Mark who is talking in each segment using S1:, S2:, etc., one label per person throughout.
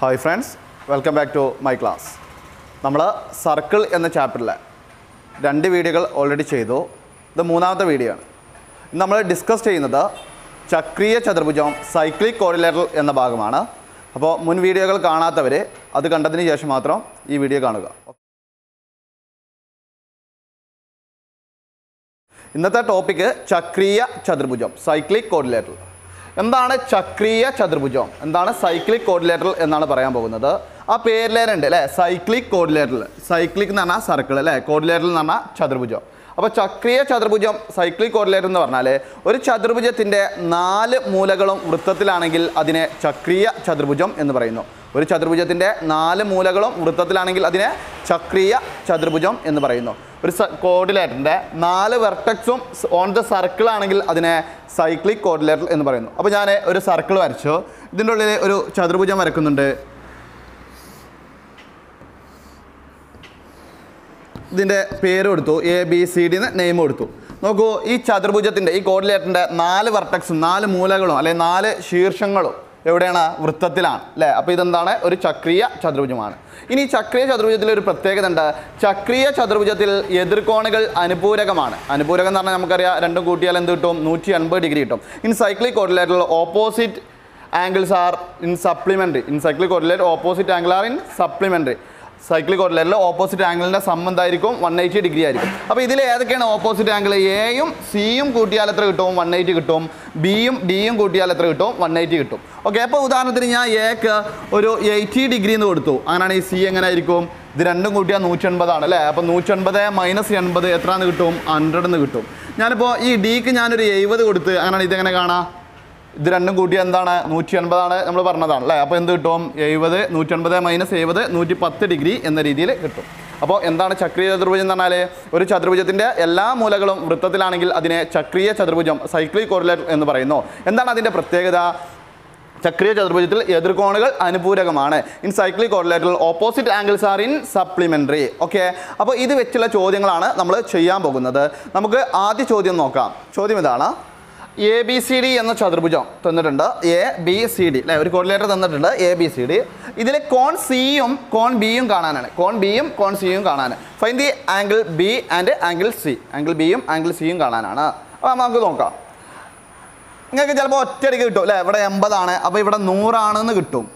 S1: Hi friends welcome back to my class നമ്മൾ circle എന്ന ചാപ്റ്ററിൽ രണ്ട് വീഡിയോകൾ ഓൾറെഡി ചെയ്തു. ഇത് മൂന്നാമത്തെ വീഡിയോ ആണ്. നമ്മൾ ഡിസ്കസ് ചെയ്യുന്നത് ചക്രീയ ചതുർഭുജം സൈക്ലിക് കോറിലേറ്റർ എന്ന ഭാഗമാണ്. അപ്പോൾ മുൻ വീഡിയോകൾ കാണാത്തവർ അത് കണ്ടതിന് ശേഷം മാത്രം ഈ വീഡിയോ കാണുക. ഇന്നത്തെ ടോപ്പിക്ക് ചക്രീയ ചതുർഭുജം സൈക്ലിക് കോർഡിലേറ്റർ എന്താണ് ചക്രീയ ചതുർഭുജം? എന്താണ് സൈക്ലിക് കോർഡിലേറ്റർ എന്നാണ് പറയാൻ പോകുന്നത്. ആ പേരിലേനുണ്ട് അല്ലേ? സൈക്ലിക് കോർഡിലേറ്റർ സൈക്ലിക് എന്ന് പറഞ്ഞാൽ സർക്കിൾ അല്ലേ? കോർഡിലേറ്റർ എന്ന് പറഞ്ഞാൽ ചതുർഭുജം. അപ്പോൾ ചക്രീയ ചതുർഭുജം സൈക്ലിക് കോർഡിലേറ്റർ എന്ന് പറഞ്ഞാൽ ഒരു ചതുർഭുജത്തിന്റെ നാല് മൂലകളും വൃത്തത്തിലാണെങ്കിൽ അതിനെ ചക്രീയ ചതുർഭുജം എന്ന് പറയുന്നു. ഒരു ചതുർഭുജത്തിന്റെ നാല് മൂലകളും വൃത്തത്തിലാണെങ്കിൽ അതിനെ ചക്രീയ ചതുർഭുജം എന്ന് പറയുന്നു. ഒരു കോർഡിലേറ്ററിന്റെ നാല് വെർട്ടക്സും ഓൺ ദ സർക്കിൾ ആണെങ്കിൽ അതിനെ സൈക്ലിക് കോർഡിലേറ്റർ എന്ന് പറയുന്നു. അപ്പോൾ ഞാൻ ഒരു സർക്കിൾ വരച്ചു. ഇതിന്റെ ഉള്ളിൽ ഒരു ചതുർഭുജം വരക്കുന്നുണ്ട്. ഇതിന്റെ പേര് കൊടുത്തു. എ ബി സി ഡി എന്ന് നെയിം കൊടുത്തു. നോക്കൂ ഈ ചതുർഭുജത്തിന്റെ ഈ കോർഡിലേറ്ററിന്റെ നാല് വെർട്ടക്സും നാല് മൂലകളും അല്ലെങ്കിൽ നാല് ശീർഷങ്ങളും എവിടെയാണ്? വൃത്തത്തിലാണ് അല്ലേ? അപ്പോൾ ഇതെന്താണ്? ഒരു ചക്രീയ ചതുർഭുജമാണ്. ഇനി ചക്രീയ ചതുർഭുജത്തിൽ ഒരു പ്രത്യേകത ഉണ്ട് ചക്രീയ ചതുർഭുജത്തിൽ എതിർകോണുകൾ അനുപൂരകമാണ്. അനുപൂരകം എന്ന് പറഞ്ഞാൽ നമുക്കറിയാം രണ്ടും കൂട്ടിയാൽ എന്ത് കിട്ടും? നൂറ്റി അൻപത് ഡിഗ്രി കിട്ടും. In cyclic കോർഡിലേറ്ററിൽ opposite angles are in supplementary in cyclic quadrilateral opposite angle are in supplementary cyclic കോർഡിലേറ്ററിൽ opposite ആംഗിളിന്റെ സം എന്തായിരിക്കും? വൺ എയ്റ്റി ഡിഗ്രി ആയിരിക്കും. അപ്പോൾ ഇതിൽ ഏതൊക്കെയാണ് ഓപ്പോസിറ്റ് ആംഗിൾ എയും സിയും കൂട്ടിയാൽ എത്ര കിട്ടും? വൺ എയ്റ്റി കിട്ടും. ബിയും ഡിയും കൂട്ടിയാൽ എത്ര കിട്ടും? വൺ എയ്റ്റി കിട്ടും. ഓക്കെ അപ്പോൾ ഉദാഹരണത്തിന് ഞാൻ എക്ക് ഒരു എയ്റ്റി ഡിഗ്രി എന്ന് കൊടുത്തു. അങ്ങനെയാണ് ഈ സി എങ്ങനെ ആയിരിക്കും ഇത് രണ്ടും കൂട്ടിയാൽ നൂറ്റി എൺപതാണ് അല്ലേ? അപ്പോൾ നൂറ്റി എൺപത് മൈനസ് എൺപത് എത്രയെന്ന് കിട്ടും? ഹൺഡ്രഡ് എന്ന് കിട്ടും. ഞാനിപ്പോൾ ഈ ഡിക്ക് ഞാനൊരു എഴുപത് കൊടുത്ത് അങ്ങനെയാണ് ഇതെങ്ങനെ കാണാം? ഇത് രണ്ടും കൂട്ടി എന്താണ്? നൂറ്റി അൻപതാണ് നമ്മൾ പറഞ്ഞതാണ് അല്ലേ? അപ്പോൾ എന്ത് കിട്ടും? എഴുപത് നൂറ്റി അൻപത് മൈനസ് എഴുപത് നൂറ്റി പത്ത് ഡിഗ്രി എന്ന രീതിയിൽ കിട്ടും. അപ്പോൾ എന്താണ് ചക്രീയ ചതുർഭുജം എന്ന് പറഞ്ഞാൽ ഒരു ചതുർഭുജത്തിന്റെ എല്ലാ മൂലകളും വൃത്തത്തിലാണെങ്കിൽ അതിനെ ചക്രീയ ചതുർഭുജം സൈക്ലിക് കോറിലേറ്റ് എന്ന് പറയുന്നു. എന്താണ് അതിന്റെ പ്രത്യേകത? ചക്രീയ ചതുർഭുജത്തിൽ എതിർകോണുകൾ അനുപൂരകമാണ്. In cyclic കോർഡിലേറ്ററിൽ opposite angles are in supplementary okay അപ്പോൾ ഇത് വെച്ചുള്ള ചോദ്യങ്ങളാണ് നമ്മൾ ചെയ്യാൻ പോകുന്നത്. നമുക്ക് ആദ്യ ചോദ്യം നോക്കാം. ചോദ്യം ഇതാണ്. എ ബി സി ഡി എന്ന ചതുർഭുജം തന്നിട്ടുണ്ട്. എ ബി സി ഡി അല്ലെ ഒരു കോർഡിലേറ്റർ തന്നിട്ടുണ്ട്. എ ബി സി ഡി ഇതിൽ കോൺ സിയും കോൺ ബിയും കാണാനാണ്. കോൺ ബിയും കോൺ സിയും കാണാൻ fine the angle B and angle C angle ബിയും ആംഗിൾ സിയും കാണാനാണ്. അപ്പോൾ നമുക്ക് നോക്കാം. നിങ്ങൾക്ക് ചിലപ്പോൾ ഒറ്റയടിക്ക് കിട്ടും അല്ലേ ഇവിടെ എൺപതാണ് അപ്പോൾ ഇവിടെ നൂറാണെന്ന് കിട്ടും.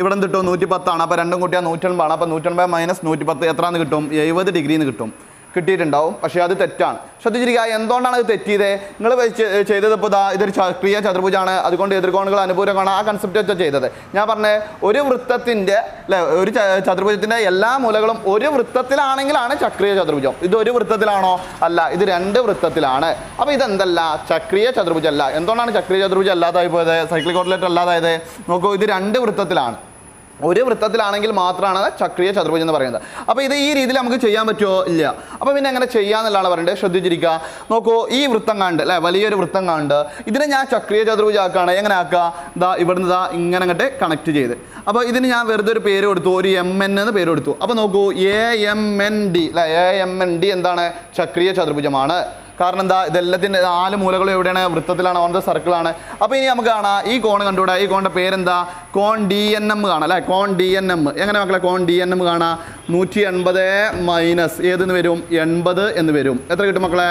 S1: ഇവിടെ കിട്ടും? നൂറ്റി പത്താണ് അപ്പോൾ രണ്ടും കൂട്ടിയാൽ നൂറ്റൻപതാണ്. അപ്പോൾ നൂറ്റൻപത് മൈനസ് നൂറ്റി പത്ത് എത്രയാണെന്ന് കിട്ടും? എഴുപത് ഡിഗ്രിന്ന് കിട്ടും. കിട്ടിയിട്ടുണ്ടാവും. പക്ഷേ അത് തെറ്റാണ്. ശ്രദ്ധിച്ചിരിക്കുക എന്തുകൊണ്ടാണ് അത് തെറ്റിയത്? നിങ്ങൾ ചെയ്തത് ഇപ്പോൾ ഇതാ ഇതൊരു ചക്രീയ ചതുർഭുജമാണ് അതുകൊണ്ട് എതിർകോണുകൾ അനുപൂരമാണ് ആ കൺസെപ്റ്റ് വെച്ചാൽ ചെയ്തത്. ഞാൻ പറഞ്ഞ ഒരു വൃത്തത്തിന്റെ അല്ലെ ഒരു ചതുർഭുജത്തിന്റെ എല്ലാ മൂലകളും ഒരു വൃത്തത്തിലാണെങ്കിലാണ് ചക്രീയ ചതുർഭുജം. ഇത് ഒരു വൃത്തത്തിലാണോ? അല്ല ഇത് രണ്ട് വൃത്തത്തിലാണ്. അപ്പോൾ ഇതെന്തല്ല? ചക്രീയ ചതുർഭുജം അല്ല എന്തുകൊണ്ടാണ് ചക്രീയ ചതുർഭുജം അല്ലാതായി പോയത്? സൈക്ലിക് കോർഡിലേറ്റ് അല്ലാതായത്? നോക്കൂ ഇത് രണ്ട് വൃത്തത്തിലാണ്. ഒരു വൃത്തത്തിലാണെങ്കിൽ മാത്രമാണ് ചക്രീയ ചതുർഭുജം എന്ന് പറയുന്നത്. അപ്പോൾ ഇത് ഈ രീതിയിൽ നമുക്ക് ചെയ്യാൻ പറ്റുമോ? ഇല്ല. അപ്പോൾ പിന്നെ എങ്ങനെ ചെയ്യാന്നുള്ളതാണ് പറയേണ്ടത്. ശ്രദ്ധിച്ചിരിക്കുക. നോക്കൂ ഈ വൃത്തം കണ്ട് അല്ലേ? വലിയൊരു വൃത്തം കണ്ട് ഇതിനെ ഞാൻ ചക്രീയ ചതുർഭുജം ആക്കുകയാണ് എങ്ങനെ ആക്കുക? ഇതാ ഇവിടുന്ന് ഇതാ ഇങ്ങനെ അങ്ങോട്ട് കണക്ട് ചെയ്ത്. അപ്പോൾ ഇതിന് ഞാൻ വെറുതെ ഒരു പേര് കൊടുത്തു. ഒരു എം എൻ എന്ന് പേര് കൊടുത്തു. അപ്പോൾ നോക്കൂ എ എം എൻ ഡി അല്ലേ? എ എം എൻ ഡി എന്താണ്? ചക്രീയ ചതുർഭുജമാണ്. കാരണം എന്താ ഇതെല്ലാത്തിന്റെ നാല് മൂലകളും എവിടെയാണ്? വൃത്തത്തിലാണ് ഓൺ ദ സർക്കിളാണ് അപ്പോൾ ഇനി നമുക്ക് കാണാം ഈ കോൺ കണ്ടുകൂടാ? ഈ കോണിന്റെ പേരെന്താ? കോൺ ഡി എൻ എം കാണാം അല്ലേ? കോൺ ഡി എൻ എം എങ്ങനെ മക്കളെ? കോൺ ഡി എൻ എം കാണാം. നൂറ്റി എൺപത് മൈനസ് ഏതെന്ന് വരും? എൺപത് എന്ന് വരും. എത്ര കിട്ടും മക്കളെ?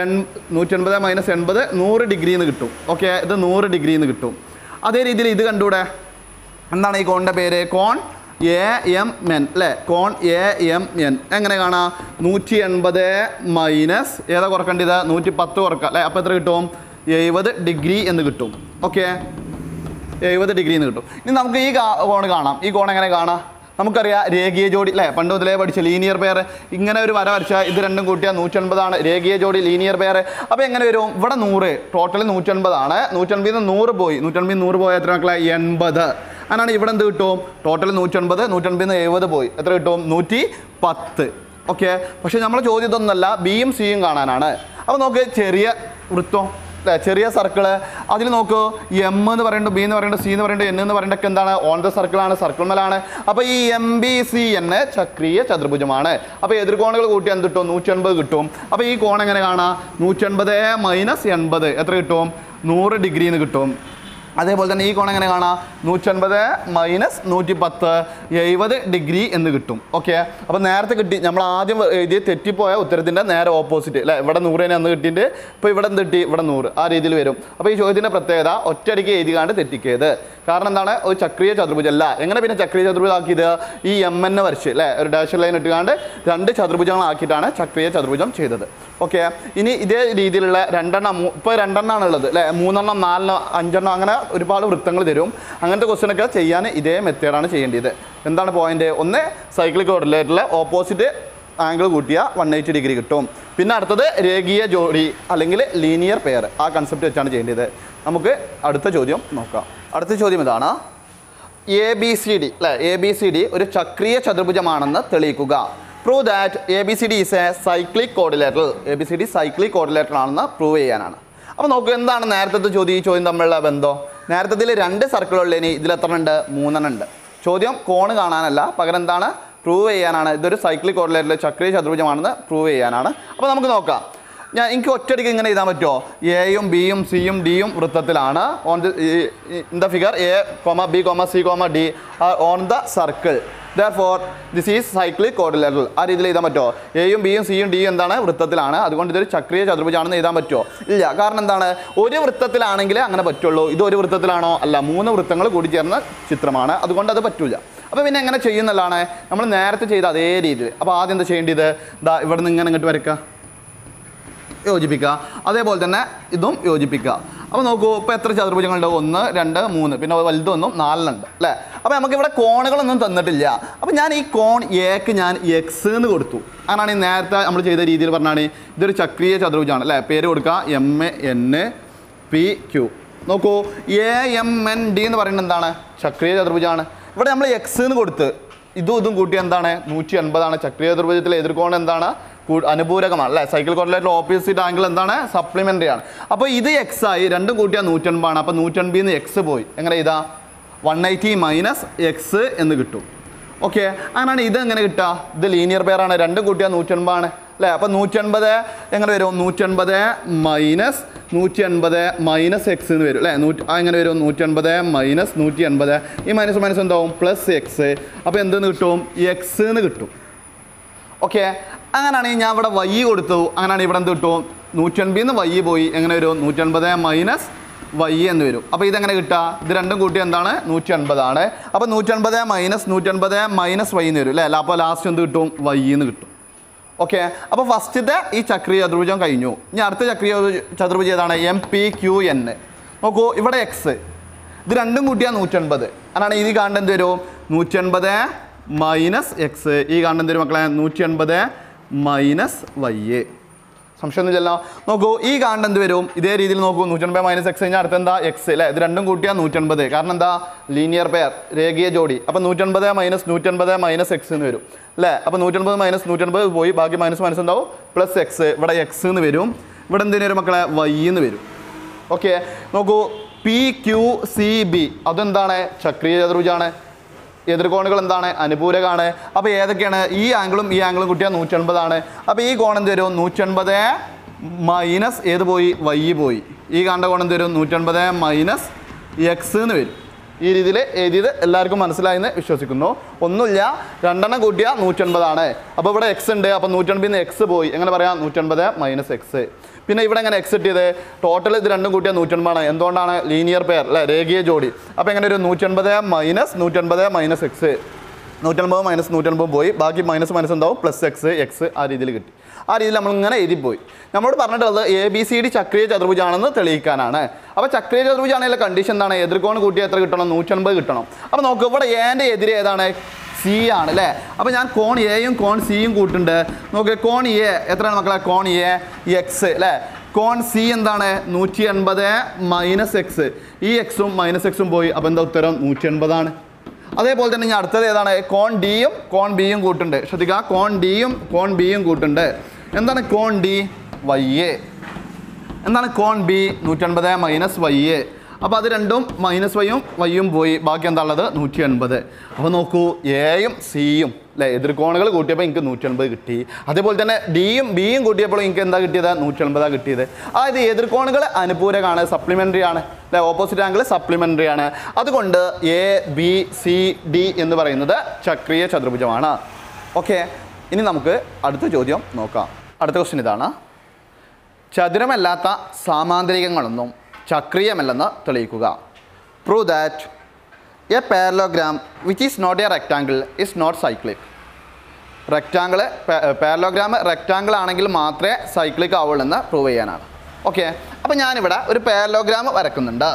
S1: എൺ നൂറ്റി എൺപത് മൈനസ് എൺപത് നൂറ് ഡിഗ്രി എന്ന് കിട്ടും. ഓക്കെ ഇത് നൂറ് ഡിഗ്രി എന്ന് കിട്ടും. അതേ രീതിയിൽ ഇത് കണ്ടുകൂടെ? എന്താണ് ഈ കോണിന്റെ പേര്? കോൺ എ എം എൻ അല്ലേ? കോൺ എ എം എൻ എങ്ങനെ കാണാം? നൂറ്റി എൺപത് മൈനസ് ഏതാ കുറക്കേണ്ടത്? നൂറ്റി പത്ത് കുറക്കുക അല്ലേ? അപ്പോൾ എത്ര കിട്ടും? എഴുപത് ഡിഗ്രി എന്ന് കിട്ടും. ഓക്കെ എഴുപത് ഡിഗ്രി എന്ന് കിട്ടും. ഇനി നമുക്ക് ഈ കോൺ കാണാം ഈ കോൺ എങ്ങനെ കാണാം? നമുക്കറിയാം രേഖീയ ജോഡി അല്ലേ? പണ്ട് മുതലേ പഠിച്ച ലീനിയർ പെയർ ഇങ്ങനെ ഒരു വര വരച്ചാൽ ഇത് രണ്ടും കൂട്ടിയാൽ നൂറ്റൻപതാണ്. രേഖീയ ജോഡി ലീനിയർ പെയർ അപ്പോൾ എങ്ങനെ വരും? ഇവിടെ നൂറ്. ടോട്ടൽ നൂറ്റൻപതാണ്. നൂറ്റൻപതിൽ നിന്ന് നൂറ് പോയി. നൂറ്റൻപതിൽ നൂറ് പോയാൽ എത്ര മക്കളെ? എൺപത്. അങ്ങനെയാണ് ഇവിടെ എന്ത് കിട്ടും? ടോട്ടൽ നൂറ്റൻപത് നൂറ്റൻപതിൽ നിന്ന് എഴുപത് പോയി. എത്ര കിട്ടും? നൂറ്റി പത്ത് ഓക്കെ പക്ഷേ നമ്മളെ ചോദ്യത്തൊന്നല്ല ബിയും സിയും കാണാനാണ്. അപ്പോൾ നോക്ക് ചെറിയ വൃത്തം അല്ലേ? ചെറിയ സർക്കിൾ അതിൽ നോക്കൂ എം എന്ന് പറയുന്നത് ബി എന്ന് പറയുന്നത് സി എന്ന് പറയുന്നത് എൻ എന്ന് പറയുന്നത് എന്താണ്? ഓൺ ദ സർക്കിളാണ് സർക്കിൾ മലാണ്. അപ്പോൾ ഈ എം ബി സി എൻ ചക്രീയ ചതുർഭുജമാണ്. അപ്പോൾ എതിർകോണുകൾ കൂട്ടി എന്ത് കിട്ടും? നൂറ്റി എൺപത് കിട്ടും. അപ്പോൾ ഈ കോൺ എങ്ങനെ കാണാം? നൂറ്റി എൺപത് മൈനസ് എൺപത്. എത്ര കിട്ടും? നൂറ് ഡിഗ്രിന്ന് കിട്ടും. അതേപോലെ തന്നെ ഈ കോൺ എങ്ങനെ കാണാം? നൂറ്റൻപത് മൈനസ് നൂറ്റി പത്ത് എഴുപത് ഡിഗ്രി എന്ന് കിട്ടും. ഓക്കെ അപ്പോൾ നേരത്തെ കിട്ടി. നമ്മൾ ആദ്യം എഴുതിയ തെറ്റിപ്പോയ ഉത്തരത്തിന്റെ നേരെ ഓപ്പോസിറ്റ് അല്ലേ? ഇവിടെ നൂറിനെ അന്ന് കിട്ടിയിട്ട് ഇപ്പോൾ ഇവിടെ എന്ത് കിട്ടി? ഇവിടെ നൂറ്. ആ രീതിയിൽ വരും. അപ്പോൾ ഈ ചോദ്യത്തിന്റെ പ്രത്യേകത ഒറ്റയടിക്ക് എഴുതിക്കാണ്ട് തെറ്റിക്കരുത്. കാരണം എന്താണ്? ഒരു ചക്രീയ ചതുർഭുജം അല്ല. എങ്ങനെ പിന്നെ ചക്രീയ ചതുർഭുജം ആക്കിയത്? ഈ എം എൻ വരച്ച് അല്ലേ? ഒരു ഡാഷ് ലൈൻ ഇട്ടുകാണ്ട് രണ്ട് ചതുർഭുജങ്ങളാക്കിയിട്ടാണ് ചക്രീയ ചതുർഭുജം ചെയ്തത്. ഓക്കെ ഇനി ഇതേ രീതിയിലുള്ള രണ്ടെണ്ണം ഇപ്പോൾ രണ്ടെണ്ണമാണ് ഉള്ളത് അല്ലേ? മൂന്നെണ്ണം നാലെണ്ണം അഞ്ചെണ്ണം അങ്ങനെ ഒരുപാട് വൃത്തങ്ങൾ തരും. അങ്ങനത്തെ ക്വസ്റ്റ്യനൊക്കെ ചെയ്യാൻ ഇതേ മെത്തേഡാണ് ചെയ്യേണ്ടത്. എന്താണ് പോയിന്റ് ഒന്ന് സൈക്ലിക് കോർഡിലേറ്ററിലെ ഓപ്പോസിറ്റ് ആംഗിൾ കൂട്ടിയ വൺ എയ്റ്റി ഡിഗ്രി കിട്ടും. പിന്നെ അടുത്തത് രേഖീയ ജോഡി അല്ലെങ്കിൽ ലീനിയർ പെയർ ആ കൺസെപ്റ്റ് വെച്ചാണ് ചെയ്യേണ്ടത്. നമുക്ക് അടുത്ത ചോദ്യം നോക്കാം. അടുത്ത ചോദ്യം ഇതാണ്. എ ബി സി ഡി അല്ലേ എ ബി സി ഡി ഒരു ചക്രീയ ചതുർഭുജമാണെന്ന് തെളിയിക്കുക. Prove that A B C D is a cyclic quadrilateral A B C D cyclic quadrilateral ആണെന്ന് പ്രൂവ് ചെയ്യാനാണ്. അപ്പോൾ നോക്കൂ എന്താണ് നേരത്തെ ചോദ്യം? ഈ ചോദ്യം തമ്മിലുള്ള ബന്ധം. നേരത്തെ രണ്ട് സർക്കിളുള്ളതിന് ഇതിൽ എത്ര ഉണ്ട്? മൂന്നെണ്ണം ഉണ്ട്. ചോദ്യം കോണ് കാണാനല്ല പകരം എന്താണ്? പ്രൂവ് ചെയ്യാനാണ്. ഇതൊരു സൈക്ലിക് കോർഡിലേറ്റിലെ ചക്രീയ ചതുർഭുജമാണെന്ന് പ്രൂവ് ചെയ്യാനാണ്. അപ്പോൾ നമുക്ക് നോക്കാം. ഞാൻ എനിക്ക് ഒറ്റയടിക്ക് ഇങ്ങനെ എഴുതാൻ പറ്റുമോ? എയും ബിയും സിയും ഡിയും വൃത്തത്തിലാണ്. On the in the figure A comma B comma C comma D on the circle therefore this is cyclic quadrilateral ആ രീതിയിൽ എഴുതാൻ പറ്റുമോ? എയും ബിയും സിയും ഡിയും എന്താണ്? വൃത്തത്തിലാണ്. അതുകൊണ്ട് ഇതൊരു ചക്രീയ ചതുർഭുജാണെന്ന് എഴുതാൻ പറ്റുമോ? ഇല്ല. കാരണം എന്താണ്? ഒരു വൃത്തത്തിലാണെങ്കിൽ അങ്ങനെ പറ്റുള്ളൂ. ഇത് ഒരു വൃത്തത്തിലാണോ? അല്ല. മൂന്ന് വൃത്തങ്ങൾ കൂടി ചേർന്ന ചിത്രമാണ്. അതുകൊണ്ട് അത് പറ്റൂല. അപ്പോൾ പിന്നെ എങ്ങനെ ചെയ്യുന്നതാണ് നമ്മൾ നേരത്തെ ചെയ്ത അതേ രീതിയിൽ. അപ്പോൾ ആദ്യം എന്താ ചെയ്യേണ്ടത്? ഇതാ ഇവിടെ നിന്ന് ഇങ്ങനെ ഇങ്ങോട്ട് വരയ്ക്കുക യോജിപ്പിക്കുക അതേപോലെ തന്നെ ഇതും യോജിപ്പിക്കുക അപ്പോൾ നോക്കൂ ഇപ്പോൾ എത്ര ചതുർഭുജങ്ങളുണ്ട്? ഒന്ന് രണ്ട് മൂന്ന്. പിന്നെ വലുതൊന്നും നാലെണ്ണുണ്ട് അല്ലേ? അപ്പോൾ നമുക്കിവിടെ കോണുകളൊന്നും തന്നിട്ടില്ല. അപ്പോൾ ഞാൻ ഈ കോൺ എക്ക് ഞാൻ എക്സ് എന്ന് കൊടുത്തു. അങ്ങനെയാണ് നേരത്തെ നമ്മൾ ചെയ്ത രീതിയിൽ പറഞ്ഞാണ്. ഇതൊരു ചക്രീയ ചതുർഭുജമാണ് അല്ലേ? പേര് കൊടുക്കുക. എം എൻ പി ക്യു നോക്കൂ എ എം എൻ ഡി എന്ന് പറയുന്നത് എന്താണ്? ചക്രീയ ചതുർഭുജമാണ്. ഇവിടെ നമ്മൾ എക്സ് എന്ന് കൊടുത്ത്. ഇതും ഇതും കൂട്ടി എന്താണ്? നൂറ്റി എൺപതാണ് ചക്രീയ ചതുർഭുജത്തിലെ എതിർകോണം എന്താണ്? അനുപൂരകമാണ് അല്ലേ? സൈക്കിൾ കോർഡിലേറ്റ് ഓപ്പോസിറ്റ് ആംഗിൾ എന്താണ്? സപ്ലിമെന്ററി ആണ്. അപ്പോൾ ഇത് എക്സ് ആയി രണ്ടും കൂട്ടിയാൽ നൂറ്റൻപതാണ്. അപ്പോൾ നൂറ്റൻപിൽ നിന്ന് എക്സ് പോയി. എങ്ങനെ ഇതാ വൺ എയ്റ്റി മൈനസ് എക്സ് എന്ന് കിട്ടും. ഓക്കെ അങ്ങനെയാണ് ഇത് എങ്ങനെ കിട്ടുക? ഇത് ലീനിയർ പെയറാണ് രണ്ടും കൂട്ടിയാൽ നൂറ്റൻപതാണ് അല്ലേ? അപ്പോൾ നൂറ്റൻപത് എങ്ങനെ വരും? നൂറ്റൻപത് മൈനസ് നൂറ്റി എൺപത് മൈനസ് എക്സ് എന്ന് വരും അല്ലേ? നൂറ്റി എങ്ങനെ വരും? നൂറ്റൻപത് മൈനസ് നൂറ്റി എൺപത് ഈ മൈനസ് മൈനസ് എന്താവും? പ്ലസ് എക്സ് അപ്പോൾ എന്തെന്ന് കിട്ടും? എക്സ് എന്ന് കിട്ടും. ഓക്കെ അങ്ങനെയാണെങ്കിൽ ഞാൻ ഇവിടെ വൈ കൊടുത്തു. അങ്ങനെയാണെങ്കിൽ ഇവിടെ എന്ത് കിട്ടും? നൂറ്റൻപതിൽ നിന്ന് വൈ പോയി. എങ്ങനെ വരും? നൂറ്റൻപത് മൈനസ് വൈ എന്ന് വരും. അപ്പോൾ ഇതെങ്ങനെ കിട്ടുക? ഇത് രണ്ടും കൂട്ടി എന്താണ്? നൂറ്റി അൻപതാണ് അപ്പോൾ നൂറ്റൻപത് മൈനസ് നൂറ്റൻപത് മൈനസ് വൈ എന്ന് വരും അല്ലേ? അപ്പോൾ ലാസ്റ്റ് എന്ത് കിട്ടും? വൈ എന്ന് കിട്ടും. ഓക്കെ അപ്പോൾ ഫസ്റ്റത്തെ ഈ ചക്രീയ ചതുർഭുജം കഴിഞ്ഞു. ഇനി അടുത്ത ചക്രീയ ചതുർഭുജം ഏതാണ്? എം പി ക്യു എൻ നോക്കൂ ഇവിടെ എക്സ് ഇത് രണ്ടും കൂട്ടിയാൽ നൂറ്റൻപത്. അതാണ് ഈ കാണേണ്ട എന്ത് വരും? നൂറ്റൻപത് മൈനസ് എക്സ് ഈ കാണേണ്ട വരും മക്കളെ? നൂറ്റി എൺപത് മൈനസ് വൈ എ. സംശയമൊന്നുമില്ലല്ലോ. നോക്കൂ ഈ കാണ്ട് എന്ത് വരും? ഇതേ രീതിയിൽ നോക്കൂ. നൂറ്റൻപത് മൈനസ് എക്സ് കഴിഞ്ഞാൽ അടുത്ത എന്താ? എക്സ് അല്ലേ? ഇത് രണ്ടും കൂട്ടിയാൽ നൂറ്റൻപത്. കാരണം എന്താ? ലീനിയർ പെയർ രേഖീയ ജോഡി. അപ്പോൾ നൂറ്റൻപത് മൈനസ് നൂറ്റൻപത് മൈനസ് എക്സ് എന്ന് വരും. അല്ലേ? അപ്പോൾ നൂറ്റൻപത് മൈനസ് നൂറ്റൻപത് പോയി. ബാക്കി മൈനസ് മൈനസ് ഉണ്ടാവും പ്ലസ് എക്സ് ഇവിടെ എക്സ് എന്ന് വരും. ഇവിടെ എന്തിനു വരും മക്കളെ? വൈ എന്ന് വരും. ഓക്കെ നോക്കൂ പി ക്യു സി ബി അതെന്താണ്? ചക്രീയ ചതുർഭുജാണ്. എതിർകോണുകൾ എന്താണ്? അനുപൂരകമാണ് അപ്പോൾ ഏതൊക്കെയാണ്? ഈ ആംഗിളും ഈ ആംഗിളും കൂട്ടിയാൽ നൂറ്റൻപതാണ്. അപ്പോൾ ഈ കോണം തരും നൂറ്റൻപത് മൈനസ് ഏത് പോയി? വൈ പോയി. ഈ കണ്ട കോണം തരും നൂറ്റൻപത് മൈനസ് എക്സ് എന്ന് വരും. ഈ രീതിയിൽ എഴുതിയത് എല്ലാവർക്കും മനസ്സിലായെന്ന് വിശ്വസിക്കുന്നു. ഒന്നുമില്ല രണ്ടെണ്ണം കൂട്ടിയാൽ നൂറ്റൻപതാണ്. അപ്പോൾ ഇവിടെ എക്സ് ഉണ്ട്. അപ്പോൾ നൂറ്റൻപതിൽ നിന്ന് എക്സ് പോയി. എങ്ങനെ പറയാം? നൂറ്റൻപത് മൈനസ് എക്സ് പിന്നെ ഇവിടെ എങ്ങനെ എക്സിറ്റ് ചെയ്ത്? ടോട്ടൽ ഇത് രണ്ടും കൂട്ടിയാൽ നൂറ്റൻപതാണ്. എന്തുകൊണ്ടാണ് ലീനിയർ പെയർ അല്ലേ? രേഖീയ ജോഡി. അപ്പോൾ എങ്ങനെ ഒരു നൂറ്റൻപത് മൈനസ് നൂറ്റൻപത് മൈനസ് എക്സ് നൂറ്റൻപത് മൈനസ് നൂറ്റൻപത് പോയി. ബാക്കി മൈനസ് മൈനസ് എന്താവും? പ്ലസ് എക്സ് എക്സ് ആ രീതിയിൽ കിട്ടി. ആ രീതിയിൽ നമ്മൾ ഇങ്ങനെ എഴുതി പോയി. നമ്മളോട് പറഞ്ഞിട്ടുള്ളത് എ ബി സി ഡി ചക്രീയ ചതുർഭുജാണെന്ന് തെളിയിക്കാനാണ്. അപ്പോൾ ചക്രീയ ചതുർഭുജാണെങ്കിലെ കണ്ടീഷൻ എന്താണ്? എതിർക്കോണ് കൂട്ടിയാൽ എത്ര കിട്ടണം? നൂറ്റൻപത് കിട്ടണം. അപ്പോൾ നോക്കുക ഇവിടെ എന്റെ എതിരെ ഏതാണ്? സി ആണ് അല്ലേ അപ്പോൾ ഞാൻ കോൺ എയും കോൺ സിയും കൂട്ടുണ്ട് നോക്ക് കോൺ എ എത്രയാണ് മക്കളെ? കോൺ എ എക്സ് അല്ലേ? കോൺ സി എന്താണ്? നൂറ്റി എൺപത് മൈനസ് എക്സ് ഈ എക്സും മൈനസ് എക്സും പോയി. അപ്പോൾ എന്താ ഉത്തരം? നൂറ്റി എൺപതാണ് അതേപോലെ തന്നെ ഞാൻ അടുത്തത് ഏതാണ്? കോൺ ഡിയും കോൺ ബിയും കൂട്ടുണ്ട് ശ്രദ്ധിക്കുക. കോൺ ഡിയും കോൺ ബിയും കൂട്ടുണ്ട് എന്താണ് കോൺ ഡി വൈ എ എന്താണ് കോൺ ബി നൂറ്റൻപത് മൈനസ് വൈ എ അപ്പോൾ അത് രണ്ടും മൈനസ് വൈയും വൈയും പോയി. ബാക്കി എന്താ ഉള്ളത്? നൂറ്റി എൺപത് അപ്പോൾ നോക്കൂ എയും സിയും അല്ലേ എതിർകോണുകൾ കൂട്ടിയപ്പോൾ എനിക്ക് നൂറ്റി എൺപത് കിട്ടി. അതേപോലെ തന്നെ ഡിയും ബിയും കൂട്ടിയപ്പോൾ എനിക്ക് എന്താ കിട്ടിയത്? നൂറ്റി എൺപതാണ് കിട്ടിയത്. അതായത് എതിർകോണുകൾ അനുപൂരകമാണ് സപ്ലിമെന്ററി ആണ്. അല്ലേ ഓപ്പോസിറ്റ് ആംഗിൾ സപ്ലിമെന്ററി ആണ്. അതുകൊണ്ട് എ ബി സി ഡി എന്ന് പറയുന്നത് ചക്രീയ ചതുർഭുജമാണ്. ഓക്കെ ഇനി നമുക്ക് അടുത്ത ചോദ്യം നോക്കാം. അടുത്ത ക്വസ്റ്റ്യൻ ഇതാണ്. ചതുരമല്ലാത്ത സാമാന്തരികങ്ങളൊന്നും ചക്രീയമല്ലെന്ന് തെളിയിക്കുക. Prove that a parallelogram which is not a rectangle is not cyclic rectangle parallelogram rectangle ആണെങ്കിൽ മാത്രമേ സൈക്ലിക് ആവുള്ളൂ എന്ന് പ്രൂവ് ചെയ്യാനാണ്. ഓക്കെ അപ്പോൾ ഞാനിവിടെ ഒരു പാരലോഗ്രാം വരക്കുന്നുണ്ട്.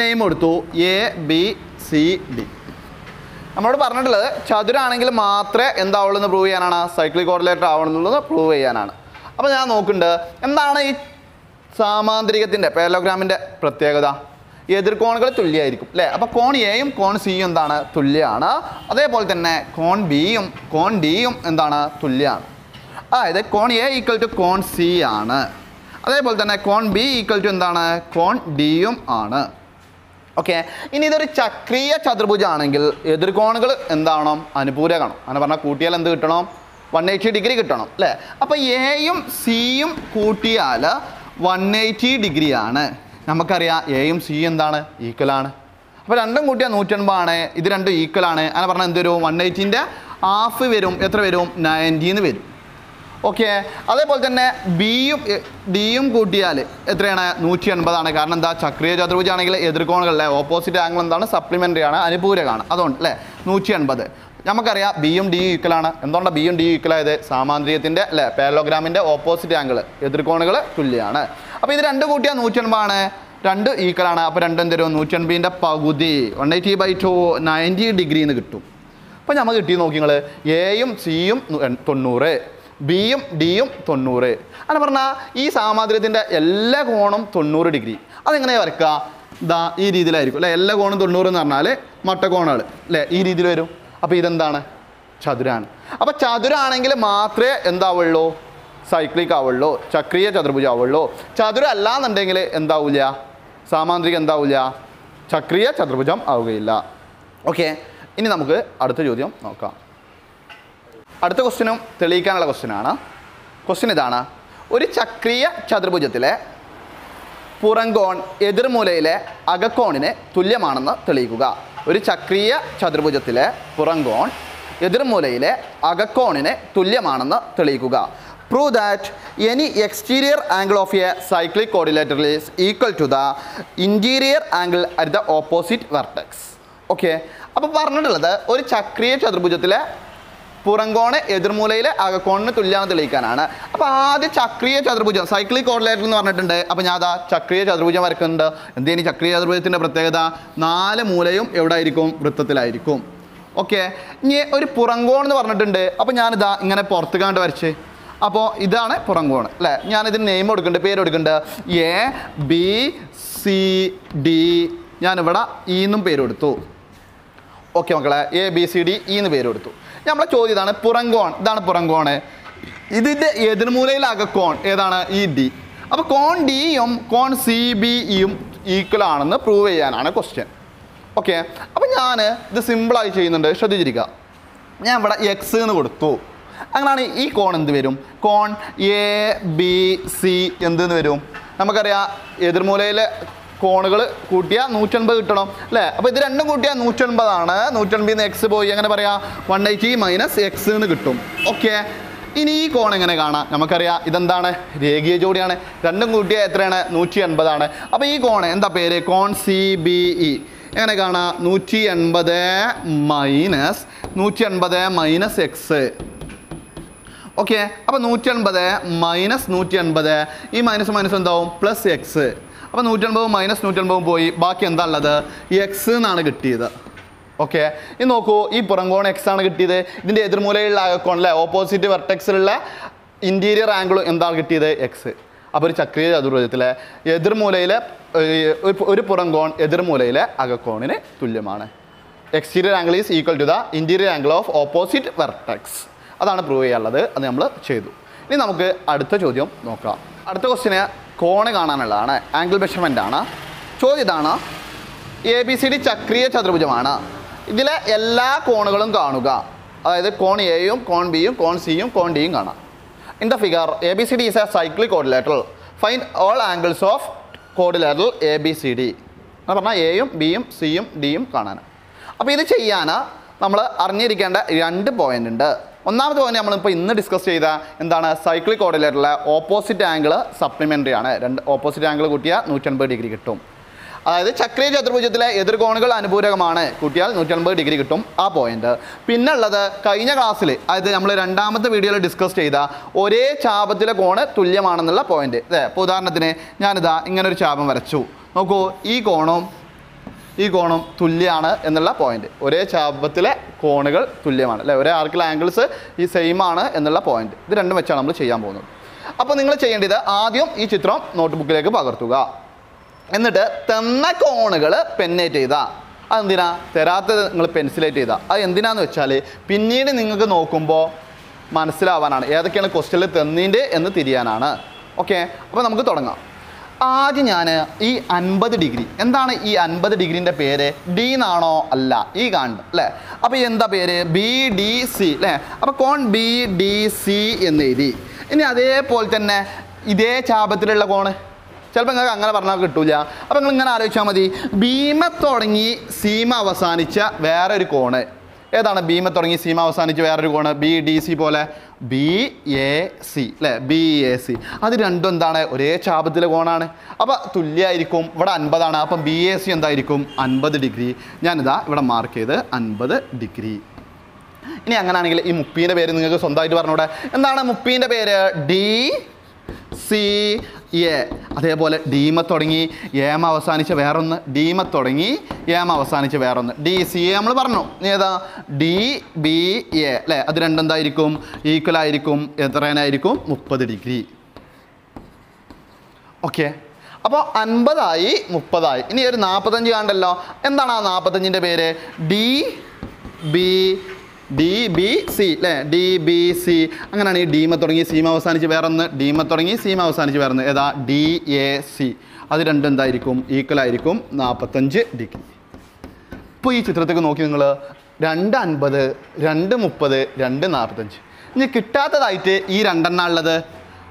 S1: നെയിം കൊടുത്തു എ ബി സി ഡി നമ്മളോട് പറഞ്ഞിട്ടുള്ളത് ചതുരാണെങ്കിൽ മാത്രമേ എന്താവുള്ളൂ എന്ന് പ്രൂവ് ചെയ്യാനാണ്. സൈക്ലിക് കോർഡിലേറ്റർ ആവണമെന്നുള്ളത് പ്രൂവ് ചെയ്യാനാണ്. അപ്പോൾ ഞാൻ നോക്കുന്നുണ്ട് എന്താണ് ഈ സാമാന്തരികത്തിന്റെ പാരലോഗ്രാമിന്റെ പ്രത്യേകത? എതിർകോണുകൾ തുല്യമായിരിക്കും അല്ലേ? അപ്പോൾ കോൺ എയും കോൺ സിയും എന്താണ്? തുല്യമാണ്. അതേപോലെ തന്നെ കോൺ ബിയും കോൺ ഡിയും എന്താണ്? തുല്യമാണ്. അതായത് കോൺ എ ഈക്വൽ ടു കോൺ സി ആണ്. അതേപോലെ തന്നെ കോൺ ബി ഈക്വൽ ടു എന്താണ്? കോൺ ഡിയും ആണ്. ഓക്കെ? ഇനി ഇതൊരു ചക്രീയ ചതുർഭുജമാണെങ്കിൽ എതിർകോണുകൾ എന്താണോ അനുപൂരകണം അങ്ങനെ പറഞ്ഞാൽ കൂട്ടിയാൽ എന്ത് കിട്ടണം? വൺ എയ്റ്റി ഡിഗ്രി കിട്ടണം അല്ലേ? അപ്പോൾ എയും സിയും കൂട്ടിയാൽ വൺ എയ്റ്റി ഡിഗ്രിയാണ് നമുക്കറിയാം എയും സി എന്താണ്? ഈക്വലാണ് അപ്പോൾ രണ്ടും കൂട്ടിയാൽ നൂറ്റൻപതാണ്. ഇത് രണ്ടും ഈക്വലാണ് അങ്ങനെ പറഞ്ഞാൽ എന്ത് വരും? വൺ എയ്റ്റീന്റെ ഹാഫ് വരും. എത്ര വരും? നയന്റീന്ന് വരും. ഓക്കെ അതേപോലെ തന്നെ ബിയും ഡിയും കൂട്ടിയാൽ എത്രയാണ്? നൂറ്റി എൺപതാണ് കാരണം എന്താ? ചക്രീയ ചതുർഭുജാണെങ്കിൽ എതിർകോണുകളിലെ ഓപ്പോസിറ്റ് ആംഗിൾ എന്താണ്? സപ്ലിമെന്ററി ആണ്. അനുപൂരകമാണ്. അതുകൊണ്ട് അല്ലേ? നൂറ്റി എൺപത് നമുക്കറിയാം ബി ബിയും ഡി ഈക്വലാണ് എന്തുകൊണ്ടാണ് ബിയും ഡി ഈക്വൽ ആയത്? സാമാന്ത്രികത്തിന്റെ അല്ലെ പാരലോഗ്രാമിന്റെ ഓപ്പോസിറ്റ് ആംഗിൾ എതിർകോണുകൾ തുല്യമാണ് അപ്പോൾ ഇത് രണ്ട് കൂട്ടിയാൽ നൂറ്റൻപാണ് രണ്ട് ഈക്വലാണ് അപ്പോൾ രണ്ടും തരും? നൂറ്റൻപിന്റെ പകുതി. One eighty by two ninety degree എന്ന് കിട്ടും. അപ്പോൾ നമ്മൾ കിട്ടി നോക്കി നിങ്ങൾ എയും സിയും തൊണ്ണൂറ്. ബിയും ഡിയും തൊണ്ണൂറ്. അങ്ങനെ പറഞ്ഞാൽ ഈ സാമാന്ത്രികത്തിന്റെ എല്ലാ കോണും തൊണ്ണൂറ് ഡിഗ്രി അതെങ്ങനെയാണ് വരക്കുക ഇതാ ഈ രീതിയിലായിരിക്കും. അല്ലേ എല്ലാ കോണും തൊണ്ണൂറ് എന്ന് പറഞ്ഞാൽ മട്ടക്കോണുകൾ അല്ലേ ഈ രീതിയിൽ വരും. അപ്പോൾ ഇതെന്താണ്? ചതുരാണ്. അപ്പോൾ ചതുരാണെങ്കിൽ മാത്രമേ എന്താവുള്ളൂ? സൈക്ലിക് ആവുള്ളൂ ചക്രീയ ചതുർഭുജം ആവുള്ളൂ. ചതുരം അല്ലാന്നുണ്ടെങ്കിൽ എന്താവില്ല? സാമാന്ത്രിക എന്താവില്ല? ചക്രീയ ചതുർഭുജം ആവുകയില്ല. ഓക്കെ ഇനി നമുക്ക് അടുത്ത ചോദ്യം നോക്കാം. അടുത്ത ക്വസ്റ്റ്യനും തെളിയിക്കാനുള്ള ക്വസ്റ്റ്യനാണ് ക്വസ്റ്റ്യൻ ഇതാണ്. ഒരു ചക്രീയ ചതുർഭുജത്തിലെ പുറംകോൺ എതിർമൂലയിലെ അകക്കോണിന് തുല്യമാണെന്ന് തെളിയിക്കുക. ഒരു ചക്രീയ ചതുർഭുജത്തിലെ പുറംകോൺ എതിർമൂലയിലെ അകക്കോണിന് തുല്യമാണെന്ന് തെളിയിക്കുക. Prove that any exterior angle of a cyclic quadrilateral is equal to the interior angle at the opposite vertex okay അപ്പോൾ പറഞ്ഞിട്ടുള്ളത് ഒരു ചക്രീയ ചതുർഭുജത്തിലെ പുറംകോണ് എതിർമൂലയിലെ അകക്കോണിന് തുല്യമാണ് തെളിയിക്കാനാണ്. അപ്പോൾ ആദ്യ ചക്രീയ ചതുർഭുജം സൈക്ലിക് കോർഡിലേറ്റർ എന്ന് പറഞ്ഞിട്ടുണ്ട്. അപ്പോൾ ഞാൻ അതാ ചക്രീയ ചതുർഭുജം വരക്കുന്നുണ്ട്. എന്തേനി ചക്രീയ ചതുർഭുജത്തിന്റെ പ്രത്യേകത നാല് മൂലയും എവിടെ ആയിരിക്കും വൃത്തത്തിലായിരിക്കും. ഓക്കെ ഇനി ഒരു പുറംകോൺ എന്ന് പറഞ്ഞിട്ടുണ്ട്. അപ്പോൾ ഞാനിതാ ഇങ്ങനെ പുറത്ത് കണ്ട് വരച്ച്. അപ്പോൾ ഇതാണ് പുറംകോൺ അല്ലേ? ഞാനിതിന് നെയിം കൊടുക്കുന്നുണ്ട് പേര് കൊടുക്കുന്നുണ്ട്. എ ബി സി ഡി ഞാനിവിടെ ഈന്നും എന്നും പേര് കൊടുത്തു. ഓക്കെ മക്കളെ A B C D E എന്ന് പേര് കൊടുത്തു നമ്മളെ ചോദ്യം ഇതാണ് പുറങ്കോൺ ഇതാണ് പുറംകോണ്. ഇതിന്റെ എതിർമൂലയിൽ അകക്കോൺ ഏതാണ്? ഇ ഡി അപ്പോൾ കോൺ ഡിയും കോൺ സി ബി ഇയും ഈക്വൽ ആണെന്ന് പ്രൂവ് ചെയ്യാനാണ് ക്വസ്റ്റ്യൻ ഓക്കെ? അപ്പോൾ ഞാൻ ഇത് സിമ്പിളായി ചെയ്യുന്നുണ്ട് ശ്രദ്ധിച്ചിരിക്കുക. ഞാൻ ഇവിടെ എക്സ് എന്ന് കൊടുത്തു. അങ്ങനെയാണ് ഈ കോൺ എന്ത് വരും? കോൺ എ ബി സി എന്തെന്ന് വരും? നമുക്കറിയാം എതിർമൂലയിലെ കോണുകൾ കൂട്ടിയാൽ നൂറ്റൻപത് കിട്ടണം അല്ലേ? അപ്പോൾ ഇത് രണ്ടും കൂട്ടിയാൽ നൂറ്റൻപതാണ്. നൂറ്റൻപതിൽ നിന്ന് എക്സ് പോയി. എങ്ങനെ പറയാം? വൺ എയ്റ്റി മൈനസ് എക്സ് എന്ന് കിട്ടും. ഓക്കെ. ഇനി ഈ കോൺ എങ്ങനെ കാണാം? നമുക്കറിയാം ഇതെന്താണ്? രേഖീയ ജോഡിയാണ്. രണ്ടും കൂട്ടിയാൽ എത്രയാണ്? നൂറ്റി എൺപതാണ് അപ്പോൾ ഈ കോൺ എന്താ പേര്? കോൺ സി ബി ഇ എങ്ങനെ കാണാം? നൂറ്റി എൺപത് മൈനസ് നൂറ്റി എൺപത് മൈനസ് എക്സ് ഓക്കെ. അപ്പോൾ നൂറ്റി എൺപത് മൈനസ് നൂറ്റി എൺപത് ഈ മൈനസ് മൈനസ് എന്താവും? പ്ലസ് എക്സ് അപ്പോൾ നൂറ്റൻപതും മൈനസ് നൂറ്റൻപതും പോയി. ബാക്കി എന്താ ഉള്ളത് എക്സ് എന്നാണ് കിട്ടിയത്. ഓക്കെ ഇനി നോക്കൂ ഈ പുറംകോൺ എക്സ് ആണ് കിട്ടിയത്. ഇതിന്റെ എതിർമൂലയിലുള്ള അകക്കോണിലെ ഓപ്പോസിറ്റ് വെർട്ടെക്സിലുള്ള ഇന്റീരിയർ ആംഗിൾ എന്താണ് കിട്ടിയത്? എക്സ് അപ്പോൾ ഒരു ചക്രീയ ചതുർഭുജത്തിലെ എതിർമൂലയിലെ ഒരു പുറംകോൺ എതിർമൂലയിലെ അകക്കോണിന് തുല്യമാണ്. Exterior angle is equal to the interior angle of opposite vertex അതാണ് പ്രൂവ് ചെയ്യാനുള്ളത്. അത് നമ്മൾ ചെയ്തു. ഇനി നമുക്ക് അടുത്ത ചോദ്യം നോക്കാം. അടുത്ത ക്വസ്റ്റിന് കോണ് കാണാനുള്ളതാണ്. ആംഗിൾ മെഷർമെന്റ് ആണ്. ചോദ്യം ഇതാണ്. എ ബി സി ഡി ചക്രീയ ചതുർഭുജമാണ്. ഇതിലെ എല്ലാ കോണുകളും കാണുക. അതായത് കോൺ എയും കോൺ ബിയും കോൺ സിയും കോൺ ഡിയും കാണാം. In the figure A B C D is a cyclic quadrilateral fine all angles of quadrilateral A B C D എന്ന് പറഞ്ഞാൽ എയും ബിയും സിയും ഡിയും കാണാൻ അപ്പോൾ ഇത് ചെയ്യാൻ നമ്മൾ അറിഞ്ഞിരിക്കേണ്ട രണ്ട് പോയിന്റ് ഉണ്ട്. ഒന്നാമത്തെ പോയിന്റ് നമ്മളിപ്പോൾ ഇന്ന് ഡിസ്കസ് ചെയ്ത എന്താണ് സൈക്ലിക് കോർഡിലേറ്ററിലെ ഓപ്പോസിറ്റ് ആംഗിൾ സപ്ലിമെന്ററി ആണ്. രണ്ട് ഓപ്പോസിറ്റ് ആംഗിൾ കൂട്ടിയാൽ നൂറ്റൻപത് ഡിഗ്രി കിട്ടും. അതായത് ചക്രീയ ചതുർഭുജത്തിലെ എതിർകോണുകൾ അനുപൂരകമാണ്. കൂട്ടിയാൽ നൂറ്റൻപത് ഡിഗ്രി കിട്ടും ആ പോയിന്റ് പിന്നെ ഉള്ളത് കഴിഞ്ഞ ക്ലാസ്സിൽ അതായത് നമ്മൾ രണ്ടാമത്തെ വീഡിയോയിൽ ഡിസ്കസ് ചെയ്ത ഒരേ ചാപത്തിലെ കോണ് തുല്യമാണെന്നുള്ള പോയിന്റ് അതെ ഇപ്പോൾ ഉദാഹരണത്തിന് ഞാനിതാ ഇങ്ങനൊരു ചാപം വരച്ചു. നോക്കൂ ഈ കോണും ഈ കോണും തുല്യമാണ് എന്നുള്ള പോയിന്റ് ഒരേ ചാപത്തിലെ കോണുകൾ തുല്യമാണ് അല്ലേ? ഒരേ ആർക്കിലെ ആംഗിൾസ് ഈ സെയിം ആണ് എന്നുള്ള പോയിന്റ് ഇത് രണ്ടും വെച്ചാണ് നമ്മൾ ചെയ്യാൻ പോകുന്നത്. അപ്പോൾ നിങ്ങൾ ചെയ്യേണ്ടത് ആദ്യം ഈ ചിത്രം നോട്ട്ബുക്കിലേക്ക് പകർത്തുക. എന്നിട്ട് തന്ന കോണുകൾ പെന്നേറ്റ് ചെയ്താൽ അതെന്തിനാ? തരാത്തത് നിങ്ങൾ പെൻസിലേറ്റ് ചെയ്താൽ അത് എന്തിനാന്ന് വെച്ചാൽ പിന്നീട് നിങ്ങൾക്ക് നോക്കുമ്പോൾ മനസ്സിലാവാനാണ്. ഏതൊക്കെയാണ് ക്വസ്റ്റ്യനിൽ തന്നീന്റെ എന്ന് തിരിയാനാണ്. ഓക്കെ അപ്പോൾ നമുക്ക് തുടങ്ങാം. ആദ്യം ഞാൻ ഈ അൻപത് ഡിഗ്രി. എന്താണ് ഈ അൻപത് ഡിഗ്രീന്റെ പേര്? ഡി എന്നാണോ അല്ല. ഈ കാണുന്നത് അല്ലേ? അപ്പോൾ എന്താ പേര്? ബി ഡി സി അല്ലേ? അപ്പോൾ കോൺ ബി ഡി സി എന്ന് എഴുതി. ഇനി അതേപോലെ തന്നെ ഇതേ ചാപത്തിലുള്ള കോണ്. ചിലപ്പോൾ നിങ്ങൾക്ക് അങ്ങനെ പറഞ്ഞാൽ കിട്ടൂല. അപ്പോൾ നിങ്ങൾ ഇങ്ങനെ ആലോചിച്ചാൽ മതി. ഭീമ തുടങ്ങി സീമ അവസാനിച്ച വേറൊരു കോണ്. ഏതാണ്? ബീമ തുടങ്ങി സീമ അവസാനിച്ച് വേറൊരു കോണ്. ബി ഡി സി പോലെ. ബി എ സി അല്ലേ ബി എ സി അത് രണ്ടും എന്താണ്? ഒരേ ചാപത്തിലെ കോണാണ്. അപ്പോൾ തുല്യമായിരിക്കും ഇവിടെ അൻപതാണ്. അപ്പം ബി എ സി എന്തായിരിക്കും? അൻപത് ഡിഗ്രി. ഞാനിതാ ഇവിടെ മാർക്ക് ചെയ്ത് അൻപത് ഡിഗ്രി. ഇനി അങ്ങനെയാണെങ്കിൽ ഈ മുപ്പീന്റെ പേര് നിങ്ങൾക്ക് സ്വന്തമായിട്ട് പറഞ്ഞൂടെ. എന്താണ് മുപ്പീന്റെ പേര്? D C A. അതേപോലെ ഡീമ തുടങ്ങി ഏമ അവസാനിച്ച വേറൊന്ന് ഡീമ തുടങ്ങി ഏമ അവസാനിച്ച വേറൊന്ന്. ഡി സി എ നമ്മൾ പറഞ്ഞു. ഏതാ? D B A. അല്ലേ? അത് രണ്ടെന്തായിരിക്കും ഈക്വൽ ആയിരിക്കും. എത്രനായിരിക്കും മുപ്പത് ഡിഗ്രി. ഓക്കെ. അപ്പോൾ അൻപതായി മുപ്പതായി. ഇനി ഒരു നാൽപ്പത്തഞ്ച് കണ്ടല്ലോ എന്താണ് ആ നാൽപ്പത്തഞ്ചിന്റെ പേര്? D B D B C അല്ലേ ഡി ബി സി അങ്ങനെയാണ് ഈ ഡീമ തുടങ്ങി സീമ അവസാനിച്ച് വേറൊന്ന് ഡീമ തുടങ്ങി സീമ അവസാനിച്ച് വേറൊന്ന്. ഏതാ? ഡി എ സി അത് രണ്ടും എന്തായിരിക്കും? ഈക്വൽ ആയിരിക്കും നാൽപ്പത്തഞ്ച് ഡിഗ്രി. ഇപ്പോൾ ഈ ചിത്രത്തേക്ക് നോക്കി നിങ്ങൾ. രണ്ട് അൻപത് രണ്ട് മുപ്പത് രണ്ട് നാൽപ്പത്തഞ്ച് ഇനി കിട്ടാത്തതായിട്ട് ഈ രണ്ടെണ്ണ ഉള്ളത്?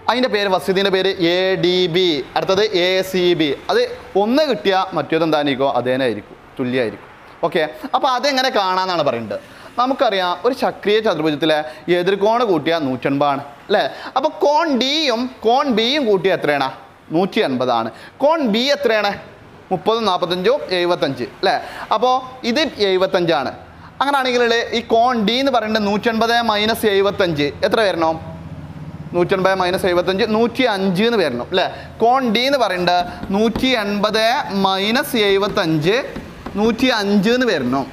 S1: അതിന്റെ പേര് വസ്തുതിന്റെ പേര് എ ഡി ബി അടുത്തത് എ സി ബി അത് ഒന്ന് കിട്ടിയാൽ മറ്റേത് എന്തായിരിക്കും? അതേനായിരിക്കും തുല്യമായിരിക്കും ഓക്കെ. അപ്പോൾ അതെങ്ങനെ കാണാമെന്നാണ് പറയുന്നത്. നമുക്കറിയാം ഒരു ചക്രീയ ചതുർഭുജത്തിലെ എതിർകോണ് കൂട്ടിയാൽ നൂറ്റൻപതാണ് അല്ലേ? അപ്പോൾ കോൺ ഡിയും കോൺ ബിയും കൂട്ടിയാൽ എത്രയാണ്? നൂറ്റി അൻപതാണ് കോൺ ബി എത്രയാണ്? മുപ്പതും നാൽപ്പത്തഞ്ചും എഴുപത്തഞ്ച് അല്ലേ? അപ്പോൾ ഇത് എഴുപത്തഞ്ചാണ്. അങ്ങനെയാണെങ്കിൽ ഈ കോൺ ഡി എന്ന് പറയുന്നത് നൂറ്റൻപത് മൈനസ് എഴുപത്തഞ്ച് എത്ര വരണം? നൂറ്റൻപത് മൈനസ് എഴുപത്തഞ്ച് നൂറ്റി അഞ്ച് എന്ന് വരണം അല്ലേ? കോൺ ഡി എന്ന് പറയുന്നത് നൂറ്റി എൺപത് മൈനസ് എഴുപത്തഞ്ച് നൂറ്റി അഞ്ച് എന്ന് വരണം.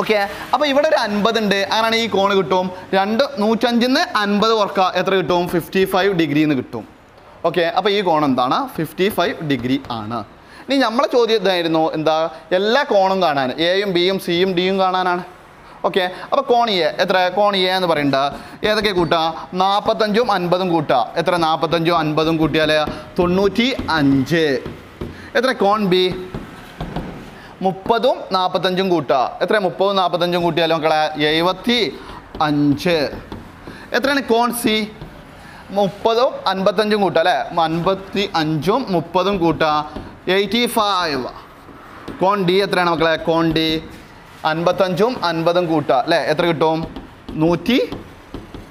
S1: ഓക്കെ അപ്പോൾ ഇവിടെ ഒരു അൻപത് ഉണ്ട്. അങ്ങനെയാണ് ഈ കോണ് കിട്ടും. രണ്ട് നൂറ്റഞ്ചിൽ നിന്ന് അൻപത് കുറക്കുക എത്ര കിട്ടും? ഫിഫ്റ്റി ഫൈവ് ഡിഗ്രി എന്ന് കിട്ടും. ഓക്കെ അപ്പോൾ ഈ കോൺ എന്താണ്? ഫിഫ്റ്റി ഫൈവ് ഡിഗ്രി ആണ്. ഇനി നമ്മളെ ചോദ്യം ഇതായിരുന്നു. എന്താ? എല്ലാ കോണും കാണാൻ. എയും ബിയും സിയും ഡിയും കാണാനാണ്. ഓക്കെ അപ്പോൾ കോൺ എ എത്ര? കോൺ എ എന്ന് പറയുന്നത് ഏതൊക്കെ കൂട്ടുക നാൽപ്പത്തഞ്ചും അൻപതും കൂട്ടുക എത്ര? നാൽപ്പത്തഞ്ചും അൻപതും കൂട്ടിയാൽ തൊണ്ണൂറ്റി അഞ്ച് എത്ര? കോൺ ബി മുപ്പതും നാൽപ്പത്തഞ്ചും കൂട്ടുക. എത്ര മുപ്പതും നാൽപ്പത്തഞ്ചും കൂട്ടിയാലും മക്കളെ? എഴുപത്തി അഞ്ച് എത്രയാണ്? കോൺ സി? മുപ്പതും അൻപത്തഞ്ചും കൂട്ടുക അല്ലേ? അൻപത്തി അഞ്ചും മുപ്പതും കൂട്ടുക. എയ്റ്റി ഫൈവ് കോൺ ഡി എത്രയാണ് മക്കളെ? കോൺ ഡി അൻപത്തഞ്ചും അൻപതും കൂട്ടുക അല്ലേ? എത്ര കിട്ടും? നൂറ്റി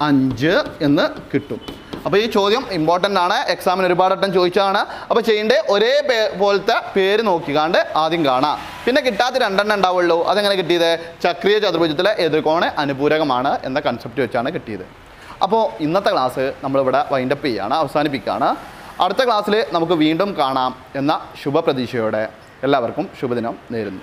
S1: അഞ്ച് എന്ന് കിട്ടും. അപ്പോൾ ഈ ചോദ്യം ഇമ്പോർട്ടന്റ് ആണ്. എക്സാമിന് ഒരുപാട് വട്ടം ചോദിച്ചതാണ്. അപ്പോൾ ചെയ്യേണ്ടത് ഒരേ പോലത്തെ പേര് നോക്കിക്കാണ്ട് ആദ്യം കാണാം. പിന്നെ കിട്ടാത്ത രണ്ടെണ്ണം ഉണ്ടാവുള്ളൂ. അതെങ്ങനെ കിട്ടിയത്? ചക്രീയ ചതുർഭുജത്തിലെ എതിർകോണ് അനുപൂരകമാണ് എന്ന കൺസെപ്റ്റ് വെച്ചാണ് കിട്ടിയത്. അപ്പോൾ ഇന്നത്തെ ക്ലാസ് നമ്മളിവിടെ വൈൻഡപ്പ് ചെയ്യുകയാണ് അവസാനിപ്പിക്കുകയാണ്. അടുത്ത ക്ലാസ്സിൽ നമുക്ക് വീണ്ടും കാണാം എന്ന ശുഭപ്രതീക്ഷയോടെ എല്ലാവർക്കും ശുഭദിനം നേരുന്നു.